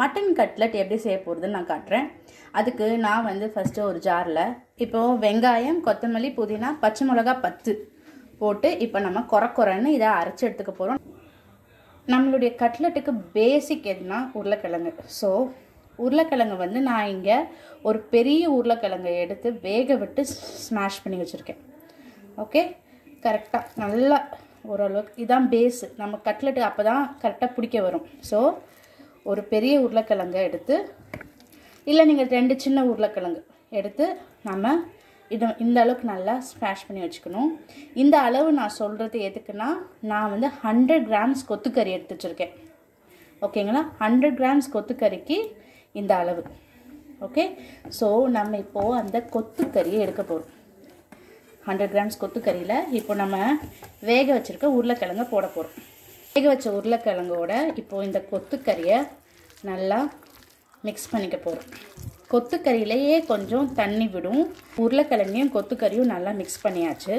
Mutton cutlet எப்படி செய்ய போகிறதுன்னு நான் காட்டுறேன். அதுக்கு நான் வந்து ஃபஸ்ட்டு ஒரு ஜாரில் இப்போது வெங்காயம் கொத்தமல்லி புதினா பச்சை மிளகா பத்து போட்டு இப்போ நம்ம குறை குறைன்னு இதை அரைச்சி எடுத்துக்க போகிறோம் நம்மளுடைய கட்லெட்டுக்கு பேசிக் எதுனா உருளைக்கிழங்கு. ஸோ உருளைக்கிழங்கு வந்து நான் இங்கே ஒரு பெரிய உருளைக்கிழங்கை எடுத்து வேக விட்டு ஸ்மாஷ் பண்ணி வச்சுருக்கேன். ஓகே கரெக்டாக நல்லா ஓரளவுக்கு இதுதான் பேஸு நம்ம கட்லெட்டு அப்போ தான் கரெக்டாக பிடிக்க வரும். ஸோ ஒரு பெரிய உருளைக்கிழங்கை எடுத்து இல்லை நீங்கள் ரெண்டு சின்ன உருளைக்கிழங்கு எடுத்து நம்ம இது இந்த அளவுக்கு நல்லா ஸ்மாஷ் பண்ணி வச்சுக்கணும். இந்த அளவு நான் சொல்கிறது எதுக்குன்னா நான் வந்து ஹண்ட்ரட் கிராம்ஸ் கொத்துக்கறி எடுத்து வச்சுருக்கேன். ஓகேங்களா ஹண்ட்ரட் கிராம்ஸ் கொத்துக்கறிக்கு இந்த அளவு. ஓகே ஸோ நம்ம இப்போது அந்த கொத்துக்கறியை எடுக்க போகிறோம் ஹண்ட்ரட் கிராம்ஸ் கொத்துக்கறியில் இப்போ நம்ம வேக வச்சுருக்க உருளைக்கிழங்க போட போகிறோம் வேக வச்ச உருளைக்கிழங்கோட இப்போது இந்த கொத்துக்கறியை நல்லா மிக்ஸ் பண்ணிக்க போகிறோம் கொத்துக்கறியிலேயே கொஞ்சம் தண்ணி விடும். உருளைக்கிழங்கையும் கொத்துக்கறியும் நல்லா மிக்ஸ் பண்ணியாச்சு.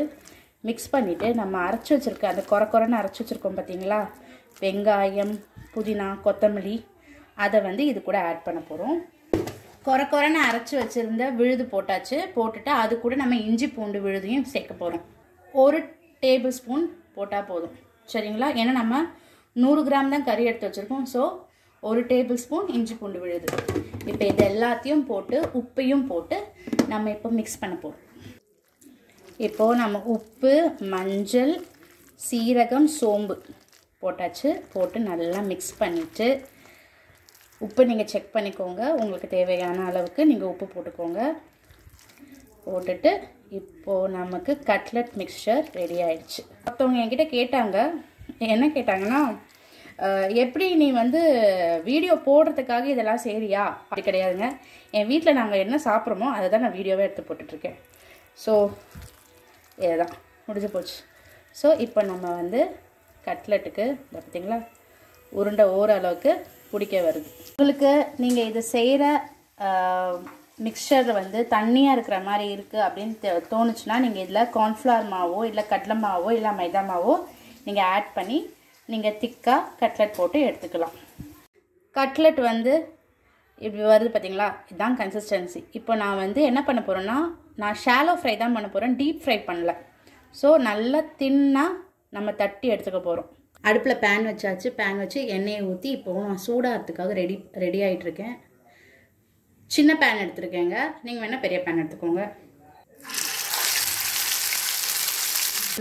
மிக்ஸ் பண்ணிவிட்டு நம்ம அரைச்சி வச்சுருக்க அந்த குறை குறைன்னு அரைச்சி வச்சுருக்கோம் பார்த்தீங்களா வெங்காயம் புதினா கொத்தமல்லி அதை வந்து இது கூட ஆட் பண்ண போகிறோம் குறை குறைன்னு அரைச்சி வச்சுருந்த விழுது போட்டாச்சு. போட்டுட்டு அது கூட நம்ம இஞ்சி பூண்டு விழுதையும் சேர்க்க போகிறோம் ஒரு டேபிள் ஸ்பூன் போட்டால் போதும். சரிங்களா? ஏன்னா நம்ம நூறு கிராம் தான் கறி எடுத்து வச்சுருக்கோம். ஸோ ஒரு டேபிள் ஸ்பூன் இஞ்சி பூண்டு விழுது. இப்போ இது எல்லாத்தையும் போட்டு உப்பையும் போட்டு நம்ம இப்போ மிக்ஸ் பண்ண போகிறோம் இப்போது நம்ம உப்பு மஞ்சள் சீரகம் சோம்பு போட்டாச்சு. போட்டு நல்லா மிக்ஸ் பண்ணிவிட்டு உப்பு நீங்கள் செக் பண்ணிக்கோங்க. உங்களுக்கு தேவையான அளவுக்கு நீங்கள் உப்பு போட்டுக்கோங்க. போட்டுட்டு இப்போது நமக்கு கட்லட் மிக்சர் ரெடி ஆயிடுச்சு. மற்றவங்க என்கிட்ட கேட்டாங்க. என்ன கேட்டாங்கன்னா எப்படி நீ வந்து வீடியோ போடுறதுக்காக இதெல்லாம் செய்கிறியா அப்படி கிடையாதுங்க. என் வீட்டில் நாங்கள் என்ன சாப்பிட்றோமோ அதை தான் நான் வீடியோவே எடுத்து போட்டுட்ருக்கேன். ஸோ இதுதான். முடிஞ்சு போச்சு. ஸோ இப்போ நம்ம வந்து கட்லெட்டுக்கு பார்த்தீங்களா உருண்டை ஓரளவுக்கு பிடிக்க வருது. உங்களுக்கு நீங்கள் இது செய்கிற மிக்சர் வந்து தண்ணியாக இருக்கிற மாதிரி இருக்குது அப்படின்னு தோணுச்சுன்னா நீங்கள் இதில் கார்ன்ஃப்ளவர் மாவோ இல்லை கடலை மாவோ இல்லை மைதா மாவோ நீங்கள் ஆட் பண்ணி நீங்கள் திக்காக கட்லெட் போட்டு எடுத்துக்கலாம். கட்லெட் வந்து இப்படி வருது பார்த்தீங்களா இதுதான் கன்சிஸ்டன்சி இப்போ நான் வந்து என்ன பண்ண போகிறேன்னா நான் ஷாலோ ஃப்ரை தான் பண்ண போகிறேன் டீப் ஃப்ரை பண்ணல. ஸோ நல்லா தின்னாக நம்ம தட்டி எடுத்துக்க போகிறோம் அடுப்பில் பேன் வச்சாச்சு. பேன் வச்சு எண்ணெயை ஊற்றி இப்போது நான் சூடாகிறதுக்காக ரெடி ரெடி ஆகிட்டுருக்கேன் சின்ன பேன் எடுத்துருக்கேங்க. நீங்கள் வேணால் பெரிய பேன் எடுத்துக்கோங்க.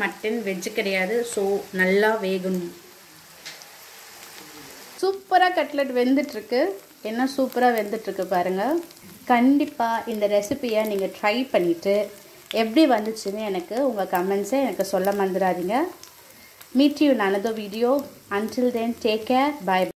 மட்டன் வெஜ்ஜு கிடையாது. ஸோ நல்லா வேகணும். சூப்பராக கட்லெட் வெந்துட்டுருக்கு. என்ன சூப்பராக வெந்துட்டுருக்கு பாருங்கள் கண்டிப்பாக இந்த ரெசிப்பியை நீங்கள் ட்ரை பண்ணிவிட்டு எப்படி வந்துச்சுன்னு எனக்கு உங்கள் கமெண்ட்ஸை எனக்கு சொல்ல மறந்துடாதீங்க. Meet you நனதோ video until then take care bye